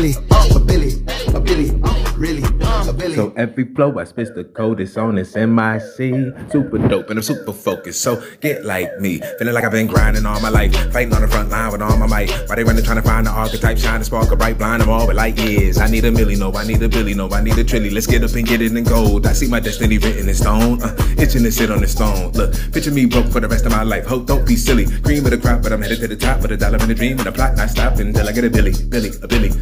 Billi, a Billi, a Billi, really, a Billi. So every flow I spit the coldest on this MIC. Super dope and I'm super focused. So get like me. Feeling like I've been grinding all my life. Fighting on the front line with all my might. Why they running trying to find the archetype? Shine the spark, a bright blind them all with light years. I need a milli, no, I need a billi, no, I need a trilly. Let's get up and get it in gold. I see my destiny written in stone. Uh, itching to sit on the stone. Look, picture me broke for the rest of my life. Hope don't be silly. Cream of the crop, but I'm headed to the top with a dollar in a dream and a plot. Not stopping until I get a billi, billi, a billi.